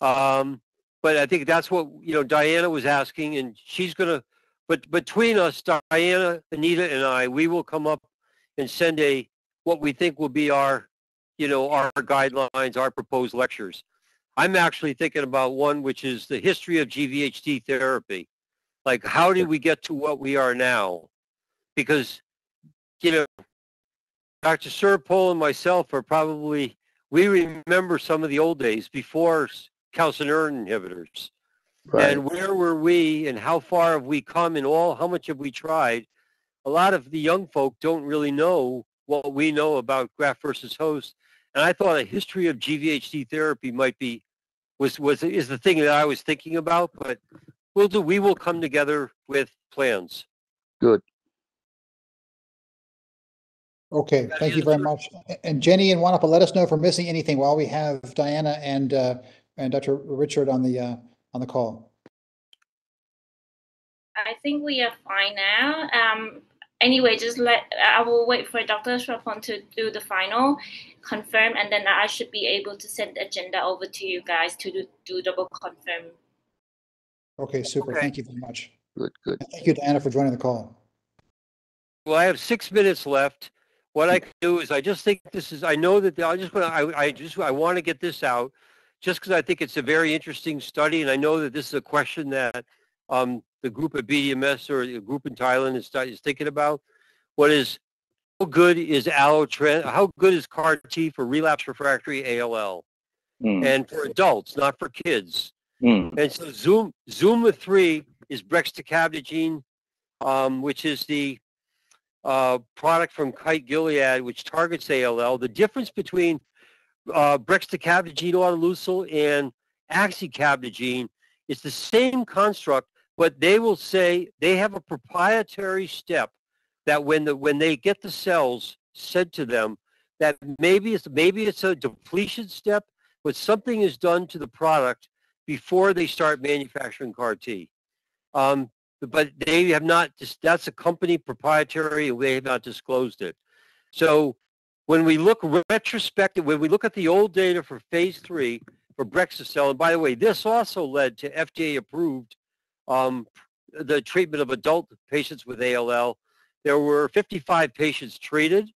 Um, but I think that's what, you know, Diana was asking and she's going to but between us, Diana, Anita, and I, we will come up and send a what we think will be our, you know, our guidelines, our proposed lectures. I'm actually thinking about one which is the history of GVHD therapy. Like, how did we get to what we are now? Because, you know, Dr. Surapol and myself are probably, we remember some of the old days before calcineurin inhibitors. Right. And where were we and how far have we come and all, how much have we tried? A lot of the young folk don't really know what we know about graft versus host. And I thought a history of GVHD therapy might be, was, was, is the thing that I was thinking about, but we'll do, we will come together with plans. Good. Okay, thank you very much. And Jenny and Wanapa, let us know if we're missing anything while we have Diana and, uh, and Dr. Richard on the, uh, on the call. I think we are fine now. Um, anyway, just let I will wait for Dr. Surapol to do the final confirm, and then I should be able to send the agenda over to you guys to do, do double confirm. Okay, super. Okay. Thank you very much. Good, good. And Thank you, Diana, for joining the call. Well, I have six minutes left. What I can do is I just think this is, I know that, the- I just want to, I, I just, I want to get this out just because I think it's a very interesting study. And I know that this is a question that um, the group at BDMS or the group in Thailand is, is thinking about. What is, how good is allotran, how good is CAR T for relapse refractory ALL? Mm, And for adults, not for kids. mm, And so Zoom, Zuma 3 is brexucabtagene, um, which is the uh, product from Kite Gilead, which targets ALL. The difference between uh, brexucabtagene autoleucel and axicabtagene is the same construct, but they will say they have a proprietary step that when the when they get the cells sent to them, that maybe it's maybe it's a depletion step, but something is done to the product before they start manufacturing CAR T. Um, but they have not, that's a company proprietary, they have not disclosed it. So when we look retrospective, when we look at the old data for phase three for brexu-cel, and by the way, this also led to FDA approved um, the treatment of adult patients with ALL. There were 55 patients treated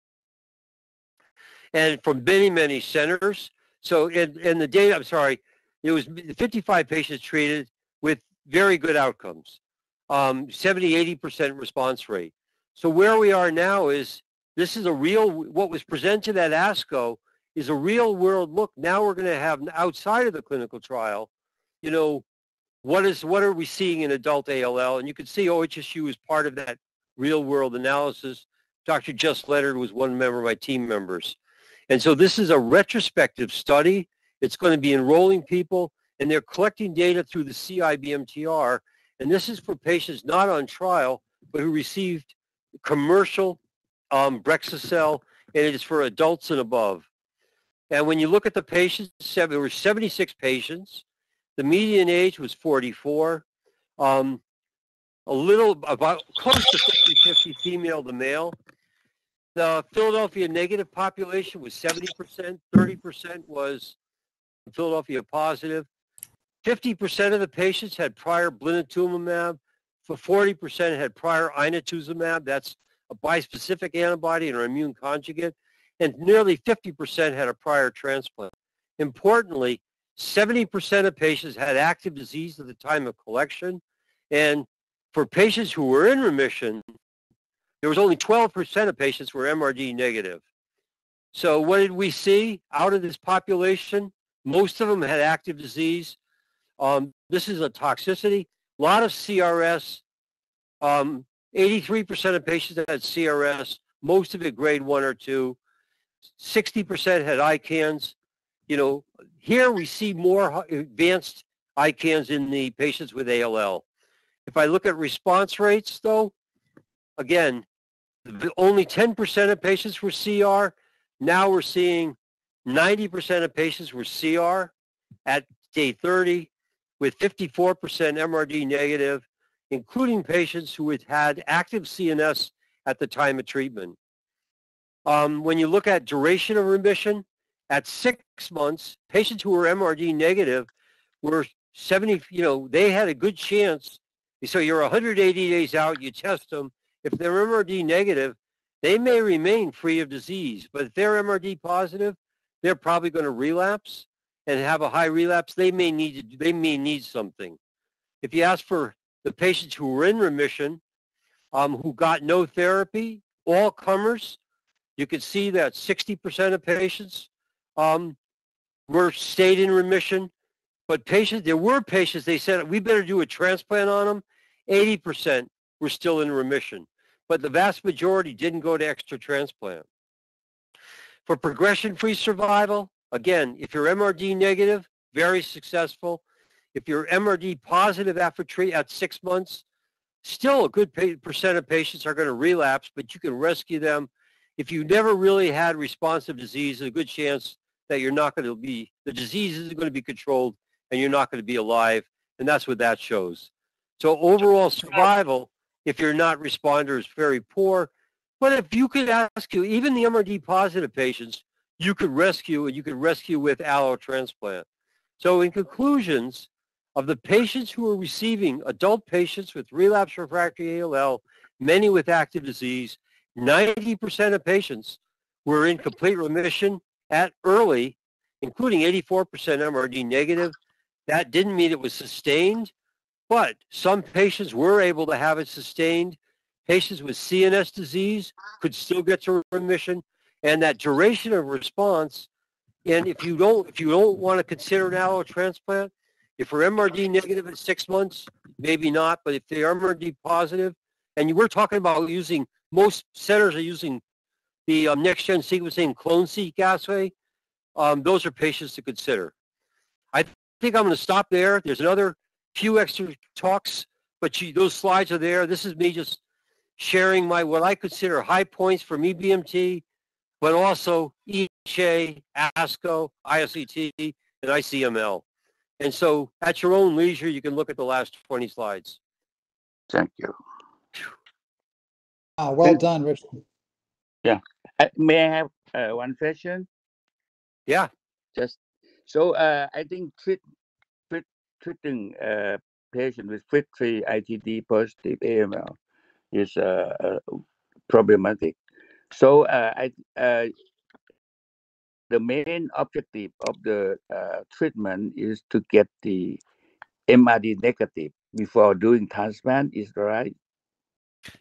and from many, many centers. So in, in the data, I'm sorry, it was 55 patients treated with very good outcomes, um, 70, 80% response rate. So where we are now is this is a real, what was presented at ASCO is a real world look. Now we're going to have outside of the clinical trial, you know, what is, what are we seeing in adult ALL? And you can see OHSU is part of that real world analysis. Dr. Just Leonard was one member of my team members. And so this is a retrospective study. It's going to be enrolling people and they're collecting data through the CIBMTR. And this is for patients not on trial, but who received commercial um, and it is for adults and above. And when you look at the patients, there were 76 patients. The median age was 44. Um, a little, about close to 50-50 female to male. The Philadelphia negative population was 70%, 30% was Philadelphia positive. 50% of the patients had prior blinatumomab. For 40% had prior inotuzumab. That's a bispecific antibody and an immune conjugate. And nearly 50% had a prior transplant. Importantly, 70% of patients had active disease at the time of collection. And for patients who were in remission, there was only 12% of patients were MRD negative. So what did we see out of this population? Most of them had active disease. Um, this is a toxicity. A lot of CRS. Um, 83% of patients had CRS, most of it grade one or two. 60% had ICANS. You know, here we see more advanced ICANS in the patients with ALL. If I look at response rates, though, again, only 10% of patients were CR. Now we're seeing 90% of patients were CR at day 30 with 54% MRD negative, including patients who had had active CNS at the time of treatment. Um, when you look at duration of remission, at six months, patients who were MRD negative were 70, you know, they had a good chance So you're 180 days out, you test them. If they're MRD negative, they may remain free of disease, but if they're MRD positive, they're probably going to relapse and have a high relapse. They may need to, they may need something. If you ask for the patients who were in remission, um, who got no therapy, all comers, you can see that 60% of patients um, were stayed in remission. But patients, there were patients, they said, we better do a transplant on them. 80% were still in remission. But the vast majority didn't go to extra transplant. For progression-free survival, again, if you're MRD negative, very successful. If you're MRD positive after treat at six months, still a good percent of patients are going to relapse, but you can rescue them. If you never really had responsive disease, a good chance that you're not going to be, the disease isn't going to be controlled and you're not going to be alive. And that's what that shows. So overall survival, if you're not responder, is very poor. But if you could ask you, even the MRD positive patients, you could rescue and you could rescue with allo transplant. So in conclusions, of the patients who are receiving adult patients with relapse refractory ALL, many with active disease, 90% of patients were in complete remission at early, including 84% MRD negative. That didn't mean it was sustained, but some patients were able to have it sustained. Patients with CNS disease could still get to remission, and that duration of response. And if you don't, if you don't want to consider an allo transplant, if we're MRD negative at six months, maybe not. But if they are MRD positive, and we're talking about using most centers are using the um, next gen sequencing clonoSEQ assay, um, those are patients to consider. I think I'm going to stop there. There's another few extra talks, but you, those slides are there. This is me just sharing my what I consider high points for me BMT, but also EHA, ASCO, ISCT, and ICML. And so at your own leisure, you can look at the last 20 slides. Thank you. Ah, well done, Richard. Yeah. Uh, may I have uh, one question? Yeah. Just so uh, I think treat, treat, treating a uh, patient with FLT3 ITD positive AML is uh, uh, problematic. So I the main objective of the uh, treatment is to get the MRD negative before doing transplant. Is that right?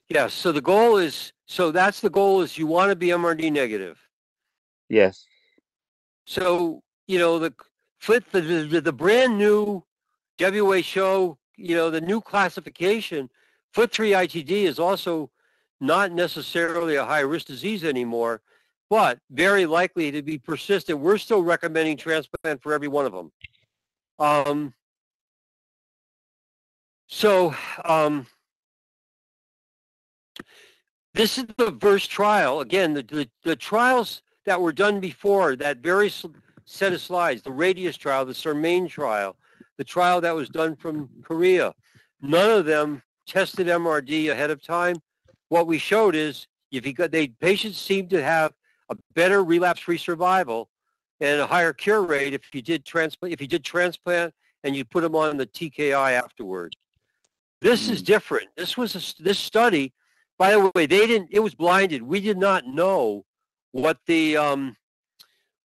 Yes. So the goal is so that's the goal is you want to be MRD negative. Yes. So you know the flip the the, the brand new WHO show, you know the new classification FLT3 ITD is also not necessarily a high risk disease anymore but very likely to be persistent. We're still recommending transplant for every one of them. Um, so um, this is the first trial. Again, the, the, the, trials that were done before, that very set of slides, the radius trial, the SORMAIN trial, the trial that was done from Korea, none of them tested MRD ahead of time. What we showed is if you got, they patients seem to have a better relapse-free survival and a higher cure rate if you did transplant if you did transplant and you put them on the TKI afterward. This is hmm. different. This was a, this study. By the way, they didn't. It was blinded. We did not know what the um,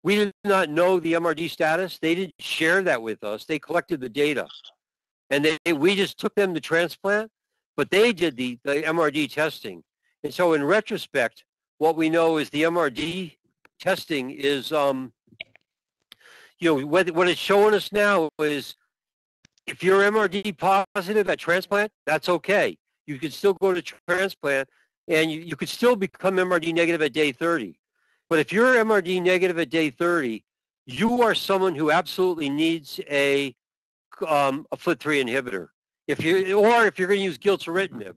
we did not know the MRD status. They didn't share that with us. They collected the data, and they we just took them to transplant, but they did the the MRD testing. And so, in retrospect, what we know is the MRD testing is, um, you know, what, what it's showing us now is if you're MRD positive at transplant, that's okay. You can still go to transplant and you, you could still become MRD negative at day 30. But if you're MRD negative at day 30, you are someone who absolutely needs a um, a FLT3 inhibitor. If you or if you're going to use gilteritinib,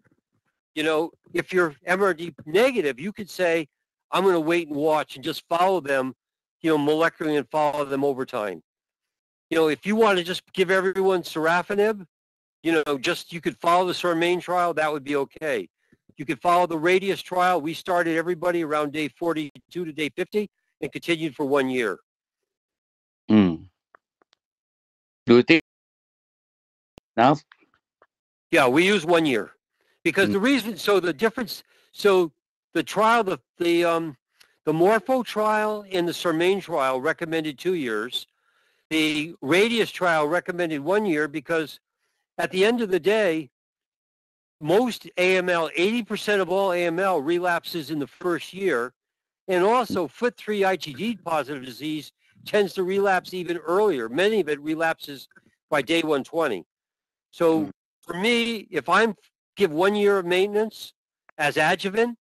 you know, if you're MRD negative, you could say, I'm going to wait and watch and just follow them, you know, molecularly and follow them over time. You know, if you want to just give everyone sorafenib, you know, just you could follow the SORMAIN trial, that would be okay. You could follow the Radius trial. We started everybody around day 42 to day 50 and continued for one year. Mm. Do you think now? Yeah, we use one year because the reason, so the difference, so the trial, the, the, um, the Morpho trial and the SORMAIN trial recommended two years. The Radius trial recommended one year because at the end of the day, most AML, 80% of all AML relapses in the first year. And also FLT3 ITD positive disease tends to relapse even earlier. Many of it relapses by day 120. So for me, if I'm give one year of maintenance as adjuvant,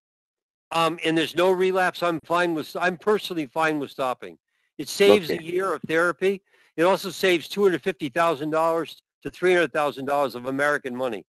um, and there's no relapse, I'm fine with, I'm personally fine with stopping. It saves a year of therapy. It also saves $250,000 to $300,000 of American money.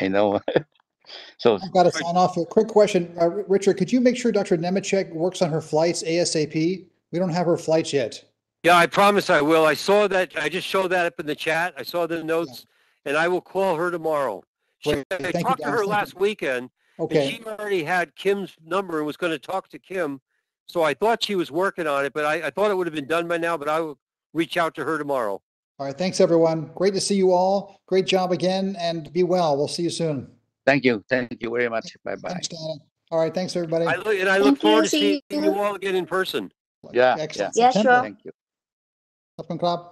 I know. so I've got to sign off. A quick question. Uh, Richard, could you make sure Dr. Nemechek works on her flights ASAP? We don't have her flights yet. Yeah, I promise I will. I saw that. I just showed that up in the chat. I saw the notes and I will call her tomorrow. She, I Thank you, talked to her Thank you. last weekend and Okay, she already had Kim's number and was going to talk to Kim. So I thought she was working on it, but I, I thought it would have been done by now, but I will reach out to her tomorrow. All right, thanks, everyone. Great to see you all. Great job again, and be well. We'll see you soon. thank you. Thank you very much. Bye bye. Thanks, Diana. All right, thanks, everybody. I look, and I look Thank you. forward to See seeing you. you all again in person. Yeah. Excellent. Yeah, September. sure. Thank you. Up and clap.